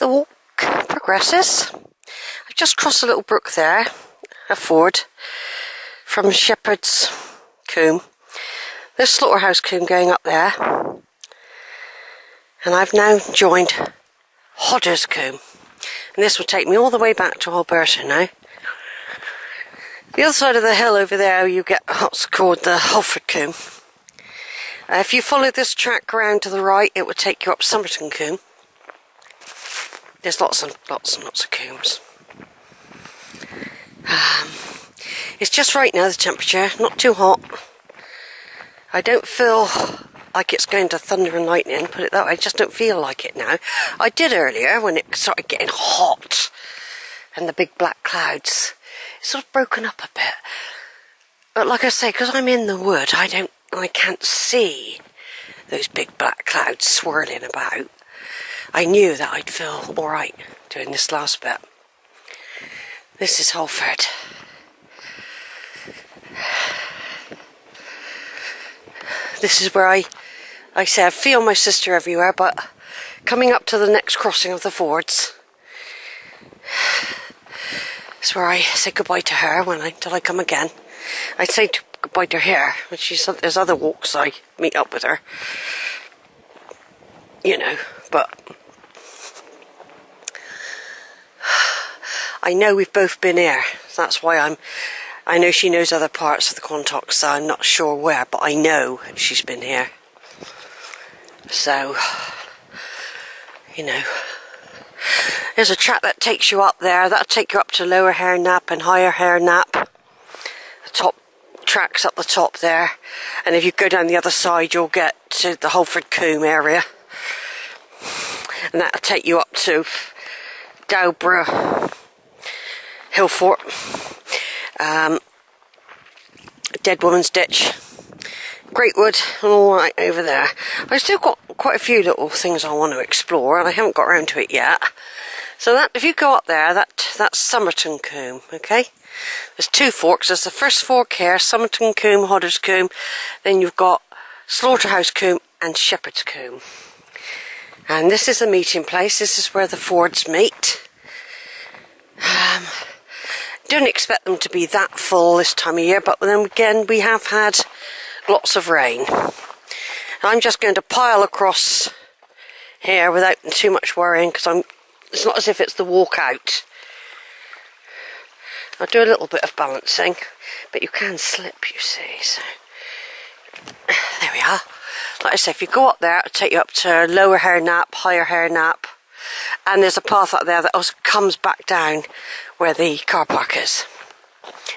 the walk progresses. I've just crossed a little brook there, a ford, from Shepherd's Combe. There's Slaughterhouse Combe going up there. And I've now joined Hodder's Combe. And this will take me all the way back to Alberta now. The other side of the hill over there, you get what's called the Holford Combe. Uh, if you follow this track around to the right, it will take you up Somerton Combe. There's lots and lots and lots of combs. Um, it's just right now, the temperature, not too hot. I don't feel like it's going to thunder and lightning, put it that way. I just don't feel like it now. I did earlier when it started getting hot and the big black clouds. It's sort of broken up a bit. But like I say, because I'm in the wood, I don't I can't see those big black clouds swirling about, I knew that I'd feel alright doing this last bit. This is Holford. This is where I, I say I feel my sister everywhere, but coming up to the next crossing of the fords, is where I say goodbye to her when I, until I come again. I say goodbye to her. When she's there's other walks I meet up with her. You know, but I know we've both been here. That's why I'm. I know she knows other parts of the Quantocks, so I'm not sure where, but I know she's been here. So, you know, there's a track that takes you up there. That'll take you up to Lower Hare Knap and Higher Hare Knap. The top tracks up the top there and if you go down the other side you'll get to the Holford Combe area and that'll take you up to Dowsborough Hillfort um, Dead Woman's Ditch Greatwood and all right over there I've still got quite a few little things I want to explore and I haven't got around to it yet so that if you go up there that that's Somerton Combe okay there's two forks. There's the first fork here, Somerton Combe, Hodder's Combe. Then you've got Slaughterhouse Combe and Shepherd's Combe. And this is a meeting place. This is where the Fords meet. Um, don't expect them to be that full this time of year, but then again, we have had lots of rain. I'm just going to pile across here without too much worrying because I'm. It's not as if it's the walk out. I'll do a little bit of balancing, but you can slip, you see, so. Like I say, if you go up there, it'll take you up to lower Hare Knap, higher Hare Knap, and there's a path up there that also comes back down where the car park is,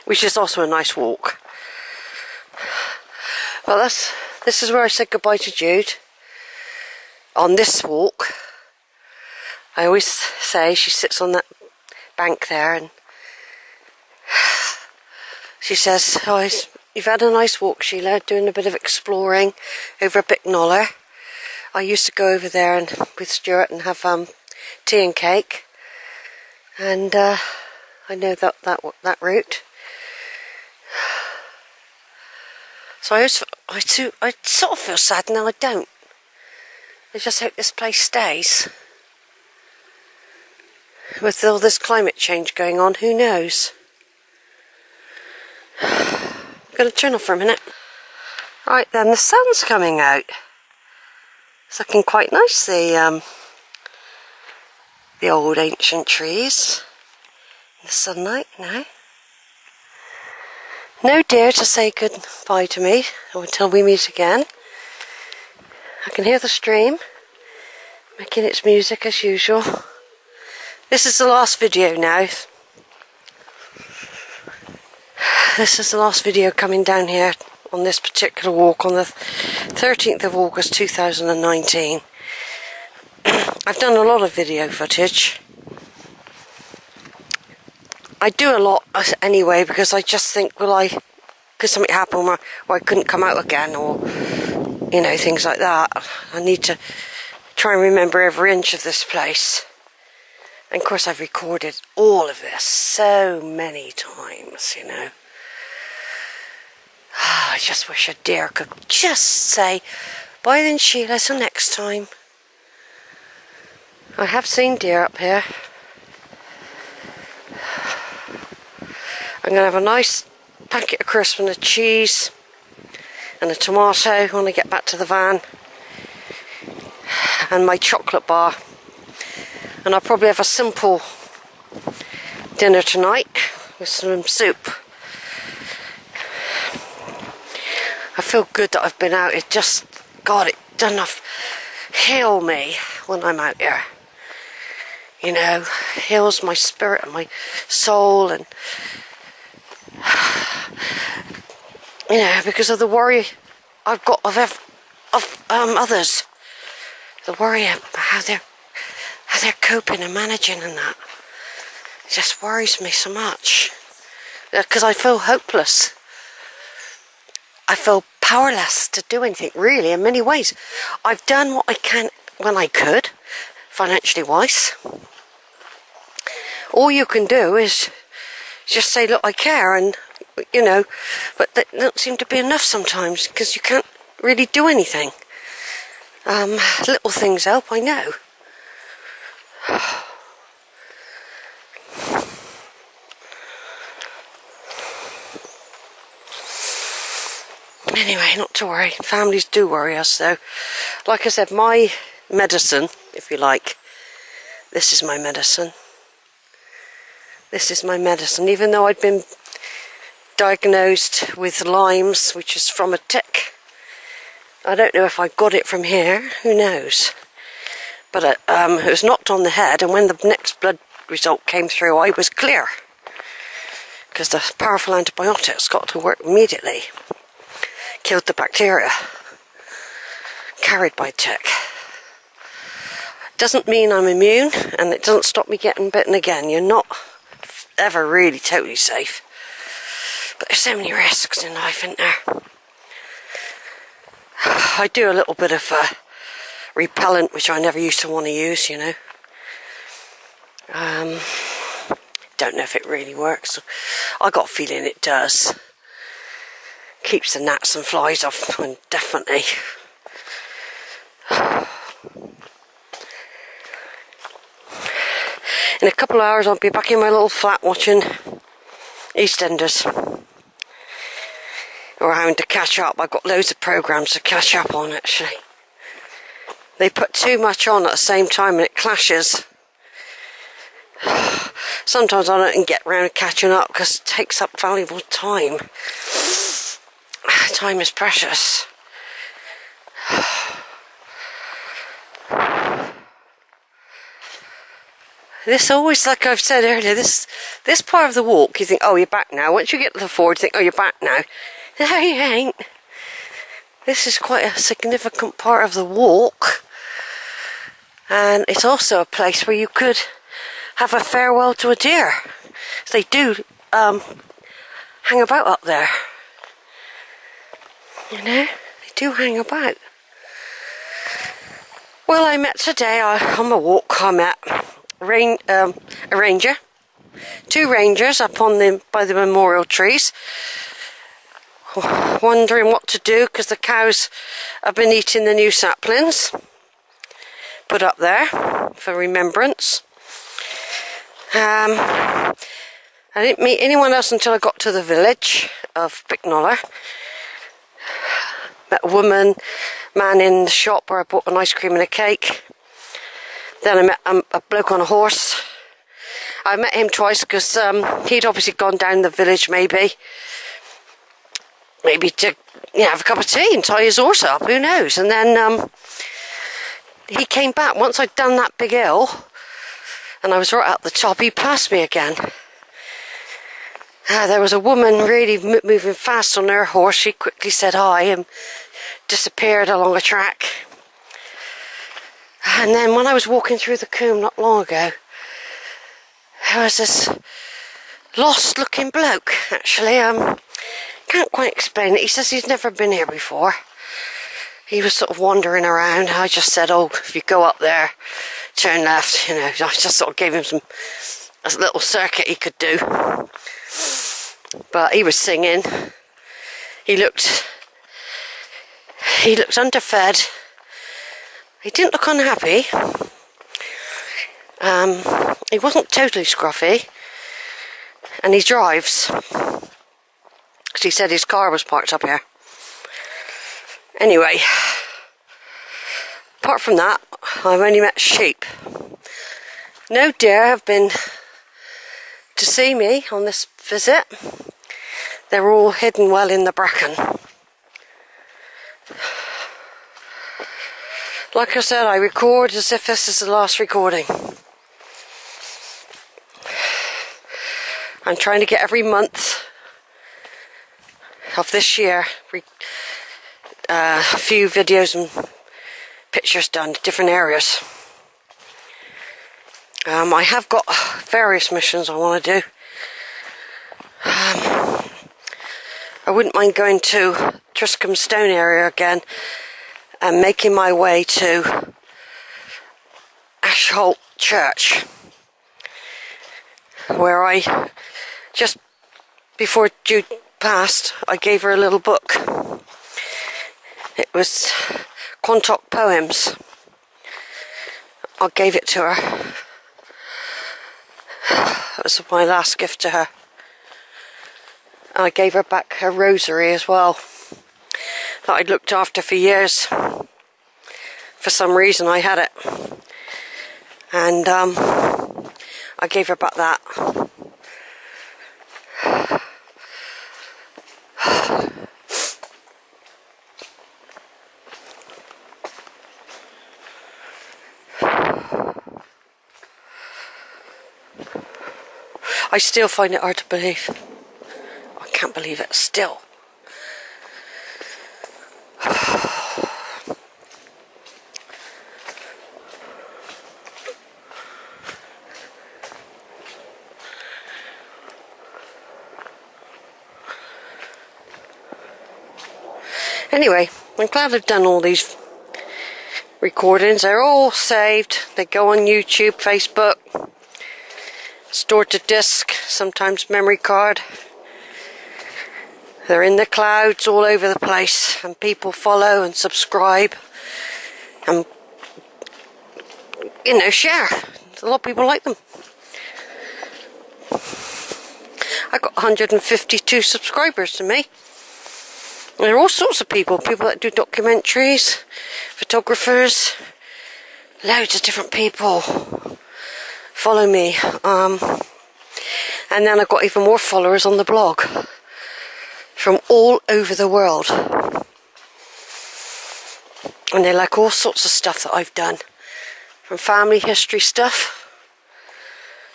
which is also a nice walk. Well, that's this is where I said goodbye to Jude. On this walk, I always say she sits on that bank there and she says, oh, you've had a nice walk, Sheila, doing a bit of exploring over at Bicknoller. I used to go over there and with Stuart and have um, tea and cake. And uh, I know that, that, that route. So I, was, I, too, I sort of feel sad now I don't. I just hope this place stays. With all this climate change going on, who knows? Got to turn off for a minute. Right then, the sun's coming out. It's looking quite nice, the, um, the old ancient trees in the sunlight now. No deer to say goodbye to me until we meet again. I can hear the stream making its music as usual. This is the last video now this is the last video coming down here on this particular walk on the 13th of August 2019. I've done a lot of video footage. I do a lot uh, anyway because I just think, well, I could something happen where I couldn't come out again or, you know, things like that. I need to try and remember every inch of this place. And of course, I've recorded all of this so many times, you know. Ah, I just wish a deer could just say, bye then Sheila, till next time. I have seen deer up here. I'm going to have a nice packet of crisps and a cheese and a tomato when I get back to the van and my chocolate bar and I'll probably have a simple dinner tonight with some soup. I feel good that I've been out. It just, God, it done not heal me when I'm out here. You know, heals my spirit and my soul and you know, because of the worry I've got of of um, others. The worry about how they're how they're coping and managing and that. It just worries me so much because I feel hopeless. I feel powerless to do anything really in many ways. I've done what I can when I could, financially wise. All you can do is just say, look, I care, and you know, but that doesn't seem to be enough sometimes because you can't really do anything. Um, little things help, I know. Anyway, not to worry. Families do worry us, though. Like I said, my medicine, if you like, this is my medicine. This is my medicine. Even though I'd been diagnosed with Lyme's, which is from a tick. I don't know if I got it from here, who knows. But uh, um, it was knocked on the head, and when the next blood result came through, I was clear. Because the powerful antibiotics got to work immediately. Killed the bacteria carried by tick. Doesn't mean I'm immune, and it doesn't stop me getting bitten again. You're not ever really totally safe. But there's so many risks in life, isn't there? I do a little bit of uh, repellent, which I never used to want to use, you know. Um, don't know if it really works. I got a feeling it does. Keeps the gnats and flies off, and definitely. In a couple of hours, I'll be back in my little flat watching EastEnders. Or having to catch up. I've got loads of programs to catch up on actually. They put too much on at the same time and it clashes. Sometimes I don't get round to catching up because it takes up valuable time. Time is precious. This always, like I've said earlier, this this part of the walk, you think, oh, you're back now. Once you get to the ford, you think, oh, you're back now. No, you ain't. This is quite a significant part of the walk. And it's also a place where you could have a farewell to a deer. They do um, hang about up there. You know, they do hang about. Well, I met today I, on my walk. I met rain, um, a ranger, two rangers up on the by the memorial trees, wondering what to do because the cows have been eating the new saplings put up there for remembrance. Um, I didn't meet anyone else until I got to the village of Bicknoller. Met a woman, man in the shop where I bought an ice cream and a cake. Then I met um, a bloke on a horse. I met him twice because um, he'd obviously gone down the village maybe. Maybe to you know, have a cup of tea and tie his horse up, who knows. And then um, he came back once I'd done that big hill and I was right at the top, he passed me again. Uh, there was a woman really moving fast on her horse. She quickly said hi and disappeared along a track. And then when I was walking through the coombe not long ago, there was this lost looking bloke, actually. Um, can't quite explain it. He says he's never been here before. He was sort of wandering around. I just said, oh, if you go up there, turn left, you know. I just sort of gave him some a little circuit he could do. But he was singing. He looked he looked underfed he didn't look unhappy. Um, he wasn't totally scruffy, and he drives. Because he said his car was parked up here. Anyway, apart from that, I've only met sheep. No deer have been to see me on this visit. They're all hidden well in the bracken. Like I said, I record as if this is the last recording. I'm trying to get every month of this year uh, a few videos and pictures done, different areas. Um, I have got various missions I want to do. Um, I wouldn't mind going to Triscombe Stone area again and making my way to Aisholt Church, where I just before Jude passed, I gave her a little book. It was Quantock Poems. I gave it to her. That was my last gift to her. I gave her back her rosary as well that I'd looked after for years. For some reason I had it. And um, I gave her back that. I still find it hard to believe. Can't believe it still. Anyway, I'm glad I've done all these recordings. They're all saved. They go on YouTube, Facebook, stored to disk, sometimes memory card. They're in the clouds all over the place, and people follow and subscribe and, you know, share. A lot of people like them. I got 152 subscribers to me. There are all sorts of people, people that do documentaries, photographers, loads of different people follow me. Um, and then I've got even more followers on the blog from all over the world. And they like all sorts of stuff that I've done. From family history stuff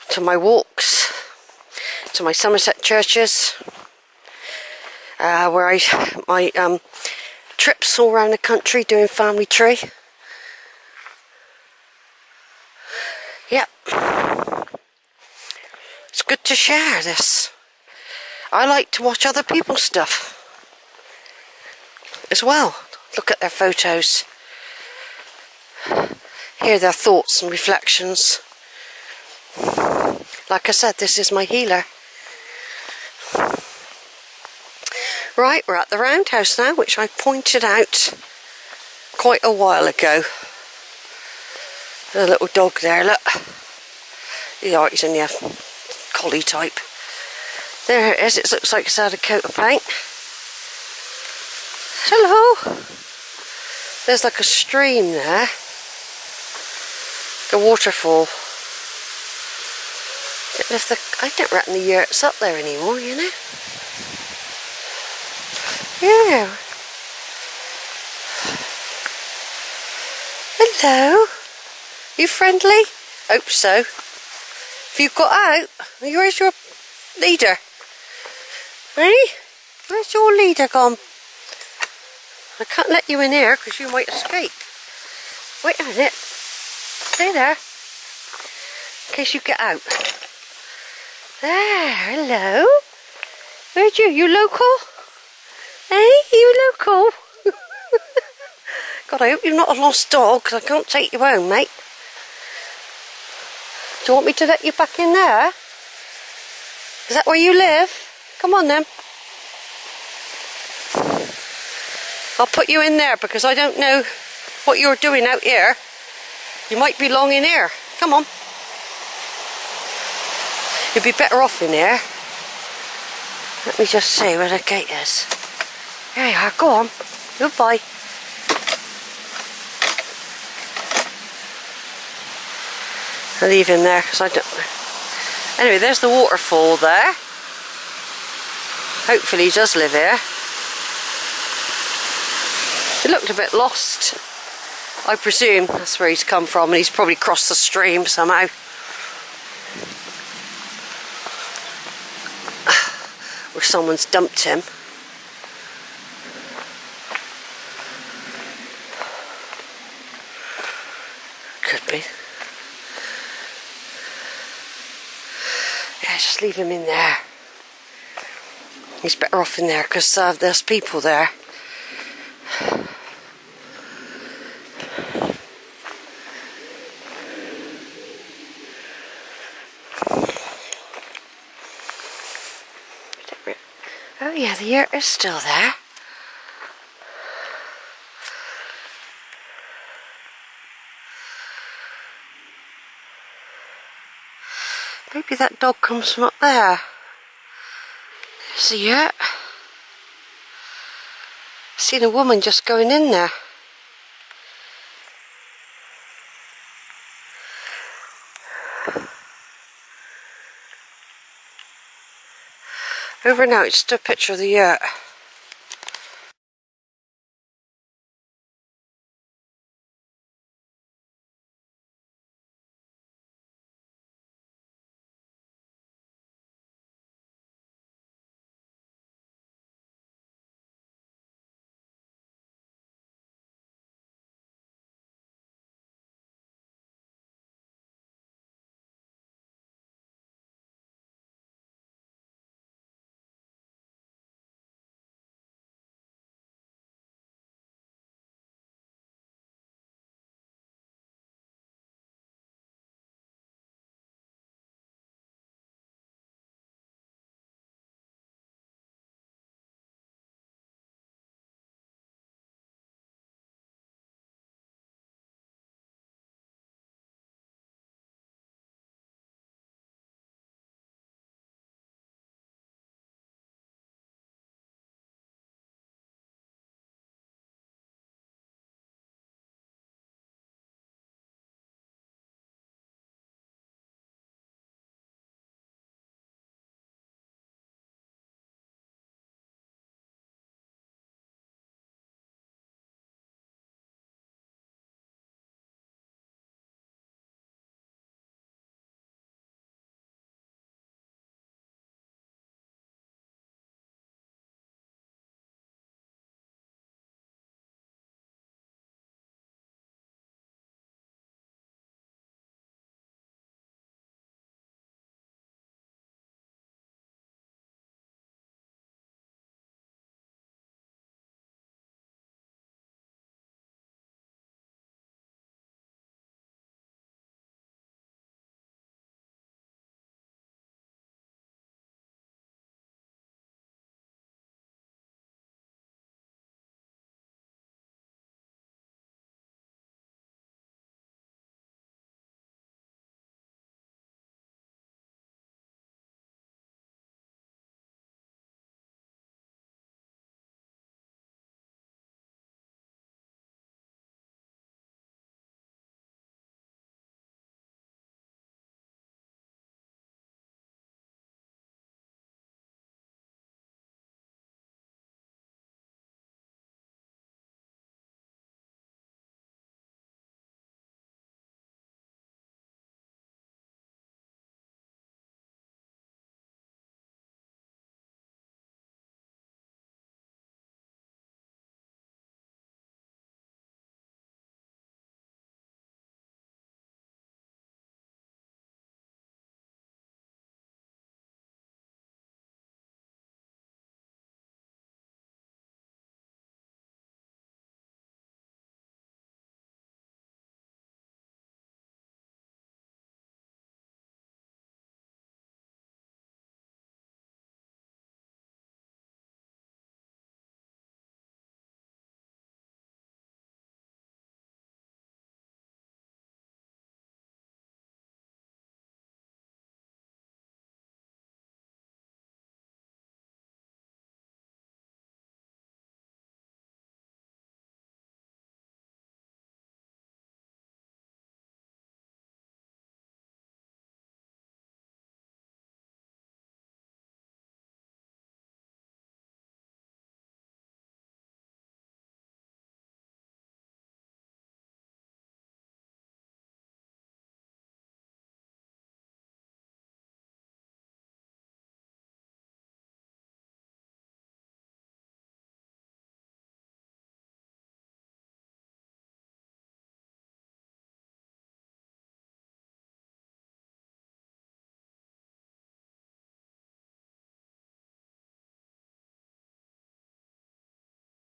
to my walks to my Somerset churches uh, where I my um, trips all around the country doing family tree. Yep, it's good to share this. I like to watch other people's stuff as well. Look at their photos, hear their thoughts and reflections. Like I said, this is my healer. Right, we're at the roundhouse now, which I pointed out quite a while ago. The little dog there, look. Yeah, oh, he's only a uh, collie type. There it is, it looks like it's had a coat of paint. Hello! There's like a stream there. The waterfall. If the, I don't reckon the yurt's up there anymore, you know. Yeah. Hello. You friendly? Hope so. Have you got out? Where's your leader? Hey? Where's your leader gone? I can't let you in here because you might escape. Wait a minute. Stay there. In case you get out. There, hello. Where'd you? You local? Hey, you local? God, I hope you're not a lost dog, because I can't take you home, mate. Do you want me to let you back in there? Is that where you live? Come on then. I'll put you in there because I don't know what you're doing out here. You might be long in here. Come on. You'd be better off in here. Let me just see where the gate is. There you are, go on. Goodbye. I'll leave him there because I don't... Anyway, there's the waterfall there. Hopefully he does live here. He looked a bit lost. I presume that's where he's come from and he's probably crossed the stream somehow. Or someone's dumped him. Could be. Yeah, just leave him in there. He's better off in there because uh, there's people there. Oh yeah, the ear is still there. Maybe that dog comes from up there. See it? Seen a woman just going in there. Over now, it's just a picture of the yurt.